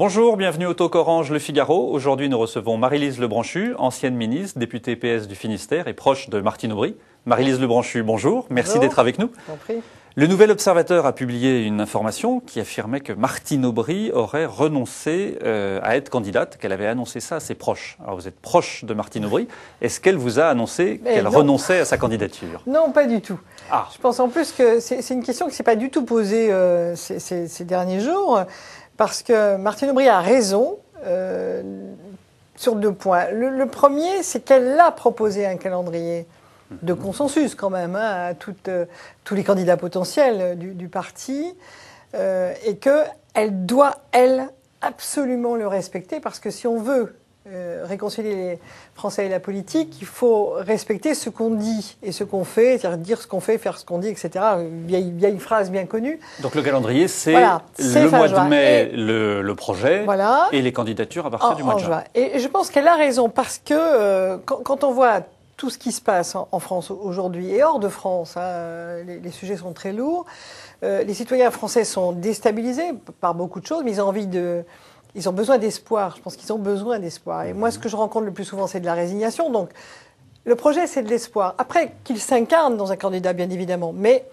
Bonjour, bienvenue au Talk Orange Le Figaro. Aujourd'hui, nous recevons Marie-Lise Lebranchu, ancienne ministre, députée PS du Finistère et proche de Martine Aubry. Marie-Lise Lebranchu, bonjour. Merci d'être avec nous. Le Nouvel Observateur a publié une information qui affirmait que Martine Aubry aurait renoncé euh, à être candidate, qu'elle avait annoncé ça à ses proches. Alors vous êtes proche de Martine Aubry. Est-ce qu'elle vous a annoncé qu'elle non. renonçait à sa candidature? Non, pas du tout. Ah, Je pense en plus que c'est une question qui ne s'est pas du tout posée euh, ces, ces- ces derniers jours, parce que Martine Aubry a raison euh, sur deux points. Le, le premier, c'est qu'elle a proposé un calendrier de consensus quand même hein, à toutes, euh, tous les candidats potentiels du, du parti, euh, et qu'elle doit, elle, absolument le respecter, parce que si on veut euh, réconcilier les Français et la politique, il faut respecter ce qu'on dit et ce qu'on fait, c'est-à-dire dire ce qu'on fait, faire ce qu'on dit, etc. Vieille, vieille phrase bien connue. donc le calendrier, c'est Voilà, le mois de mai, le, le projet, Voilà. et les candidatures à partir En- du mois de juin. Et je pense qu'elle a raison parce que euh, quand, quand on voit tout ce qui se passe en, France aujourd'hui et hors de France, hein, les, les sujets sont très lourds. euh, les citoyens français sont déstabilisés par beaucoup de choses, mais ils ont envie de, ils ont besoin d'espoir. Je pense qu'ils ont besoin d'espoir. Et moi, ce que je rencontre le plus souvent, c'est de la résignation. Donc, le projet, c'est de l'espoir. Après, qu'il s'incarne dans un candidat, bien évidemment, mais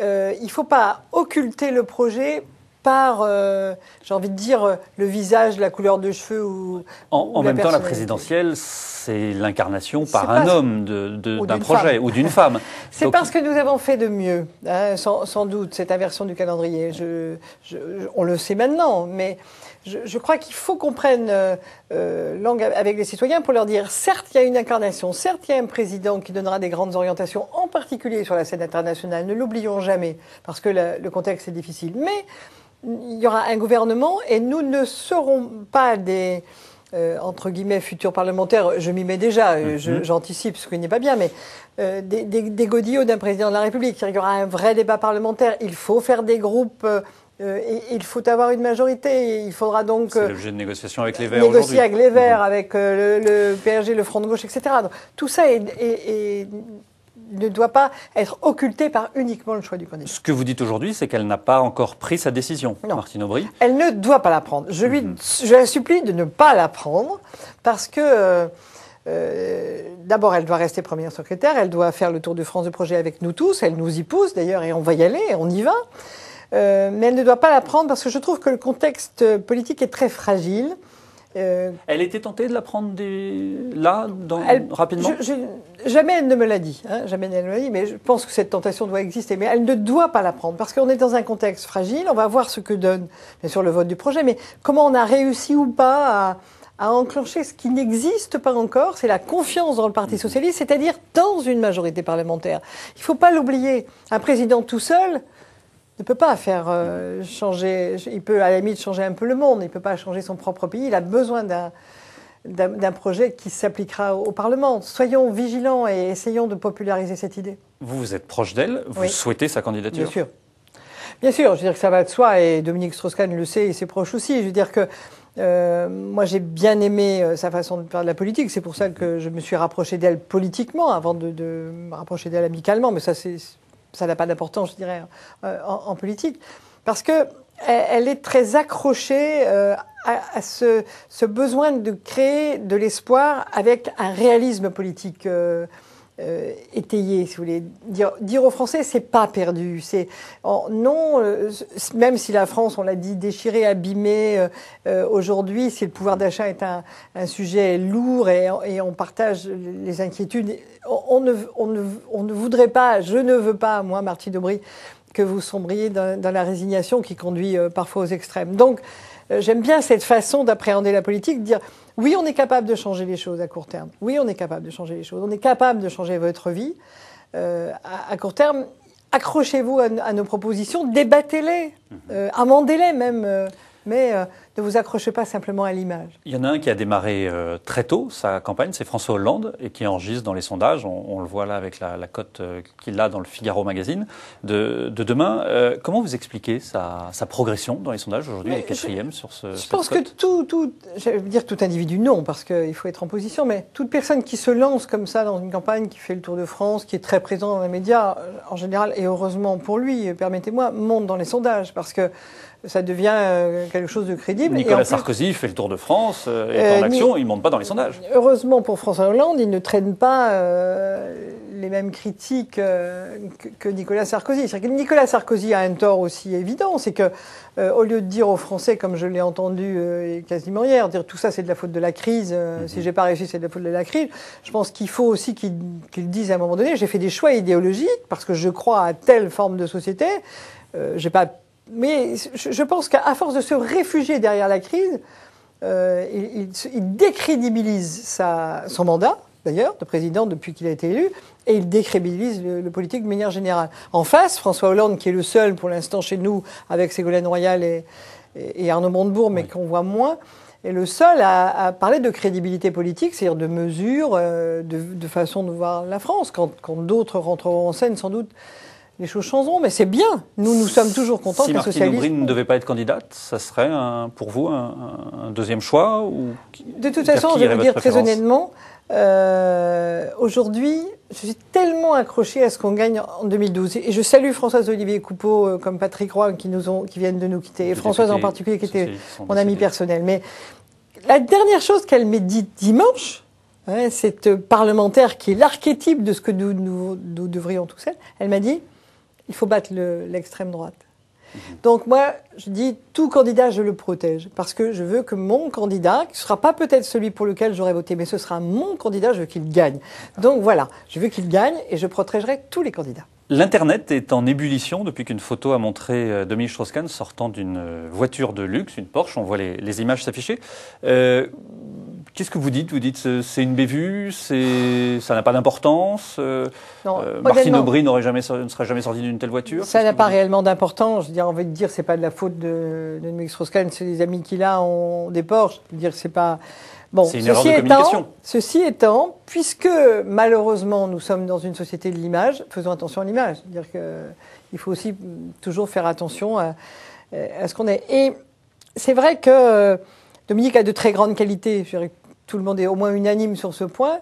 euh, il ne faut pas occulter le projet par, euh, j'ai envie de dire, euh, le visage, la couleur de cheveux ou. En, ou en même temps, la présidentielle, c'est l'incarnation par un homme d'un projet femme. ou d'une femme. C'est parce que nous avons fait de mieux, hein, sans, sans doute, cette inversion du calendrier. Je, je- je- on le sait maintenant, mais je, je crois qu'il faut qu'on prenne euh, euh, langue avec les citoyens pour leur dire, certes, il y a une incarnation, certes, il y a un président qui donnera des grandes orientations, en particulier sur la scène internationale, ne l'oublions jamais, parce que le contexte est difficile, mais il y aura un gouvernement et nous ne serons pas des... euh, entre guillemets, futurs parlementaires, je m'y mets déjà, euh, Mhm. j'anticipe ce qui n'est pas bien, mais euh, des, des, des godillots d'un président de la République. Il y aura un vrai débat parlementaire. Il faut faire des groupes. euh, et il faut avoir une majorité. Il faudra donc l'objet de négociations avec les Verts négocier avec les Verts, avec euh, le, le PRG, le Front de gauche, etc. Donc, tout ça est- est- est- ne doit pas être occulté par uniquement le choix du candidat. Ce que vous dites aujourd'hui, c'est qu'elle n'a pas encore pris sa décision, Non. Martine Aubry. Elle ne doit pas la prendre. Je, lui, Mhm. je la supplie de ne pas la prendre parce que, euh, euh, d'abord, elle doit rester première secrétaire, elle doit faire le tour de France de projet avec nous tous, elle nous y pousse d'ailleurs et on va y aller, on y va. Euh, mais elle ne doit pas la prendre parce que je trouve que le contexte politique est très fragile. Euh, Elle était tentée de la prendre des... là, dans- Elle- rapidement je- je- jamais elle ne me l'a dit, hein, jamais elle ne me l'a dit, mais je pense que cette tentation doit exister. Mais elle ne doit pas la prendre parce qu'on est dans un contexte fragile. On va voir ce que donne, bien sûr, le vote du projet, mais comment on a réussi ou pas à, à enclencher ce qui n'existe pas encore, c'est la confiance dans le Parti socialiste, c'est-à-dire dans une majorité parlementaire. Il ne faut pas l'oublier. Un président tout seul ne peut pas faire euh, changer. Il peut à la limite changer un peu le monde. Il ne peut pas changer son propre pays. Il a besoin d'un projet qui s'appliquera au, au Parlement. Soyons vigilants et essayons de populariser cette idée. Vous, vous êtes proche d'elle, vous Oui. souhaitez sa candidature Bien sûr. Bien sûr, je veux dire que ça va de soi et Dominique Strauss-Kahn le sait et ses proches aussi. Je veux dire que euh, moi j'ai bien aimé euh, sa façon de faire de la politique. C'est pour ça que je me suis rapproché d'elle politiquement avant de, de me rapprocher d'elle amicalement. Mais ça, c'est, ça n'a pas d'importance, je dirais, euh, en, politique. Parce que elle, est très accrochée euh, à, ce, ce besoin de créer de l'espoir avec un réalisme politique. Euh, étayé, si vous voulez. Dire, dire aux Français, c'est pas perdu. C'est non, euh, même si la France, on l'a dit, déchirée, abîmée euh, euh, aujourd'hui, si le pouvoir d'achat est un, un sujet lourd et, et on partage les inquiétudes, on, ne, on, ne, on ne voudrait pas, je ne veux pas, moi, Martine Aubry, que vous sombriez dans, dans la résignation qui conduit euh, parfois aux extrêmes. Donc, j'aime bien cette façon d'appréhender la politique, de dire oui, on est capable de changer les choses à court terme. Oui, on est capable de changer les choses. On est capable de changer votre vie euh, à, à court terme. Accrochez-vous à, à nos propositions, débattez-les, euh, amendez-les même, euh, mais euh, ne vous accrochez pas simplement à l'image. Il y en a un qui a démarré euh, très tôt sa campagne, c'est François Hollande, et qui enregistre dans les sondages, on, on le voit là avec la, la cote euh, qu'il a dans le Figaro Magazine, de, de demain. Euh, comment vous expliquez sa, sa progression dans les sondages Aujourd'hui, est quatrième sur ce Je pense que tout, tout, je veux dire tout individu, non, parce qu'il faut être en position, mais toute personne qui se lance comme ça dans une campagne, qui fait le Tour de France, qui est très présent dans les médias, en général, et heureusement pour lui, permettez-moi, monte dans les sondages, parce que ça devient quelque chose de crédible. Crédible. Nicolas Sarkozy fait le tour de France, euh, est en action, il ne monte pas dans les sondages. Heureusement pour François Hollande, il ne traîne pas les mêmes critiques que, Nicolas Sarkozy. Que Nicolas Sarkozy a un tort aussi évident, c'est que au lieu de dire aux Français, comme je l'ai entendu quasiment hier, dire tout ça c'est de la faute de la crise, mm-hmm. si j'ai pas réussi c'est de la faute de la crise, je pense qu'il faut aussi qu'il dise à un moment donné, j'ai fait des choix idéologiques parce que je crois à telle forme de société. Euh, j'ai pas, mais je, pense qu'à force de se réfugier derrière la crise, euh, il, décrédibilise sa, son mandat, d'ailleurs, de président depuis qu'il a été élu, et il décrédibilise le, politique de manière générale. En face, François Hollande, qui est le seul pour l'instant chez nous, avec Ségolène Royal et, et, Arnaud Montebourg, mais qu'on voit moins, est le seul à, parler de crédibilité politique, c'est-à-dire de mesures, euh, de, de, façon de voir la France. Quand, quand d'autres rentreront en scène, sans doute, les choses changeront, mais c'est bien. Nous, nous sommes toujours contents si que les socialistes... Si ne devait pas être candidate, ça serait pour vous un, deuxième choix ou... De toute façon, je vais vous dire très honnêtement, euh, aujourd'hui, je suis tellement accroché à ce qu'on gagne en 2012. Et je salue Françoise Olivier Coupeau euh, comme Patrick Roy qui, nous ont, qui viennent de nous quitter. Et Françoise en particulier qui était mon amie personnelle. Mais la dernière chose qu'elle m'a dit dimanche, hein, cette parlementaire qui est l'archétype de ce que nous, nous, nous devrions tous être, elle m'a dit il faut battre l'extrême droite. Donc moi, je dis, tout candidat, je le protège, parce que je veux que mon candidat, qui ne sera pas peut-être celui pour lequel j'aurais voté, mais ce sera mon candidat, je veux qu'il gagne. Donc voilà, je veux qu'il gagne et je protégerai tous les candidats. L'Internet est en ébullition depuis qu'une photo a montré euh, Dominique Strauss-Kahn sortant d'une euh, voiture de luxe, une Porsche. On voit les, images s'afficher. Euh, Qu'est-ce que vous dites? Vous dites c'est une bévue, ça n'a pas d'importance. Euh, euh Martine Aubry n'aurait jamais ne serait jamais sorti d'une telle voiture. Ça n'a pas réellement d'importance. Je veux dire, on va dire c'est pas de la faute de, de Dominique Strauss-Kahn, c'est les amis qu'il a ont des Porsche. Je veux dire c'est pas Bon, c'est une erreur de communication. ceci étant, puisque malheureusement nous sommes dans une société de l'image, faisons attention à l'image. Dire que il faut aussi toujours faire attention à, à ce qu'on est. Et c'est vrai que Dominique a de très grandes qualités. Je tout le monde est au moins unanime sur ce point.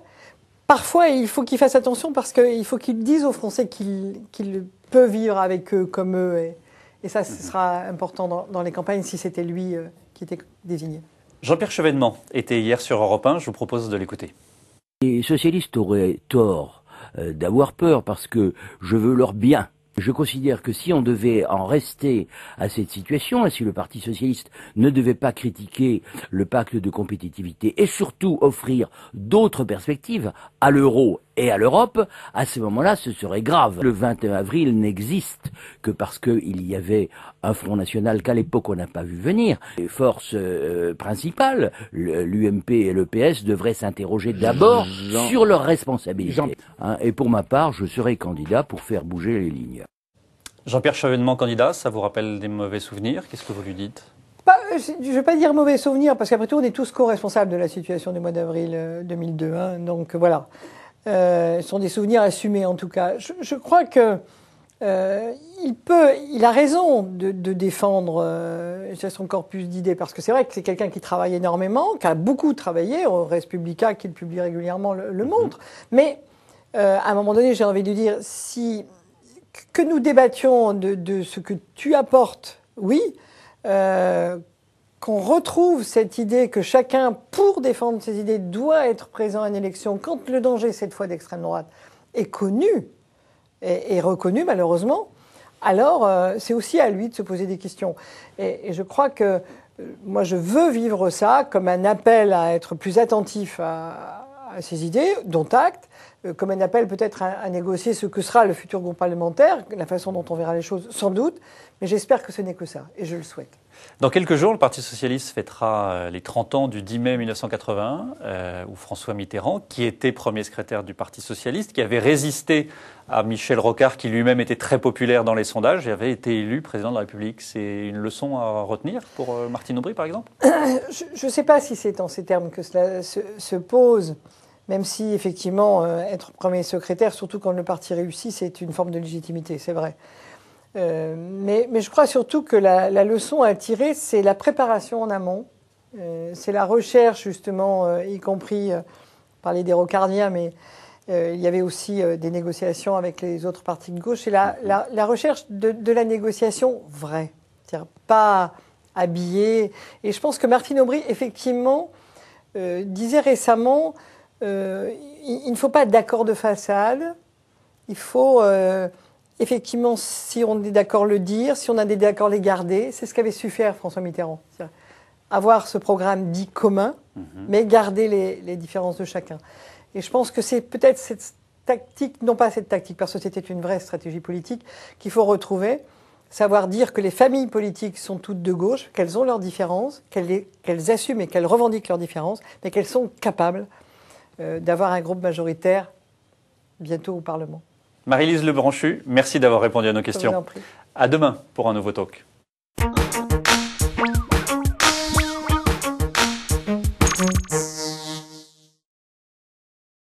Parfois, il faut qu'il fasse attention parce qu'il faut qu'il dise aux Français qu'il peut vivre avec eux comme eux. Et, ça, ce sera important dans, les campagnes si c'était lui euh, qui était désigné. Jean-Pierre Chevènement était hier sur Europe 1. Je vous propose de l'écouter. Les socialistes auraient tort euh, d'avoir peur parce que je veux leur bien. Je considère que si on devait en rester à cette situation, et si le Parti socialiste ne devait pas critiquer le pacte de compétitivité et surtout offrir d'autres perspectives à l'euro et à l'Europe, à ce moment-là, ce serait grave. Le 21 avril n'existe que parce qu'il y avait un Front National qu'à l'époque on n'a pas vu venir. Les forces euh, principales, l'UMP et le PS, devraient s'interroger d'abord sur leurs responsabilités. Hein, et pour ma part, je serai candidat pour faire bouger les lignes. Jean-Pierre Chevènement, candidat, ça vous rappelle des mauvais souvenirs? Qu'est-ce que vous lui dites? Euh, je ne vais pas dire mauvais souvenirs, parce qu'après tout, on est tous co-responsables de la situation du mois d'avril 2002. Hein, donc voilà. Euh, ce sont des souvenirs assumés en tout cas. Je, crois que euh, il peut, il a raison de, défendre euh, son corpus d'idées parce que c'est vrai que c'est quelqu'un qui travaille énormément, qui a beaucoup travaillé. Au Respublica, qu'il publie régulièrement, le, mhm. montre. Mais à un moment donné, j'ai envie de dire si que nous débattions de, de ce que tu apportes, oui qu'on retrouve cette idée que chacun, pour défendre ses idées, doit être présent à une élection, quand le danger, cette fois d'extrême droite, est connu et, reconnu malheureusement, alors euh, c'est aussi à lui de se poser des questions. Et, je crois que euh, moi, je veux vivre ça comme un appel à être plus attentif à, à ses idées, dont acte, euh, comme un appel peut-être à, négocier ce que sera le futur groupe parlementaire, la façon dont on verra les choses, sans doute, mais j'espère que ce n'est que ça, et je le souhaite. Dans quelques jours, le Parti socialiste fêtera euh, les 30 ans du 10 mai 1981, euh, où François Mitterrand, qui était premier secrétaire du Parti socialiste, qui avait résisté à Michel Rocard, qui lui-même était très populaire dans les sondages, et avait été élu président de la République. C'est une leçon à retenir pour Martine Aubry, par exemple? Je ne sais pas si c'est en ces termes que cela se pose même si effectivement euh, être premier secrétaire, surtout quand le parti réussit, c'est une forme de légitimité, c'est vrai. Euh, mais, je crois surtout que la, leçon à tirer, c'est la préparation en amont, euh, c'est la recherche justement, y compris, parler des rocardiens, mais il y avait aussi des négociations avec les autres partis de gauche, c'est la, recherche de, la négociation vraie, c'est-à-dire pas habillés. Et je pense que Martine Aubry, effectivement, euh, disait récemment, euh, il, il ne faut pas d'accord de façade, il faut euh, effectivement, si on est d'accord, le dire, si on a des désaccords, les garder. C'est ce qu'avait su faire François Mitterrand. Avoir ce programme dit commun, mais garder les, les différences de chacun. Et je pense que c'est peut-être cette tactique, non pas cette tactique, parce que c'était une vraie stratégie politique, qu'il faut retrouver. Savoir dire que les familles politiques sont toutes de gauche, qu'elles ont leurs différences, qu'elles les- qu'elles assument et qu'elles revendiquent leurs différences, mais qu'elles sont capables euh, d'avoir un groupe majoritaire bientôt au Parlement. Marie-Lise Lebranchu, merci d'avoir répondu à nos Je vous questions. en prie. À demain pour un nouveau talk.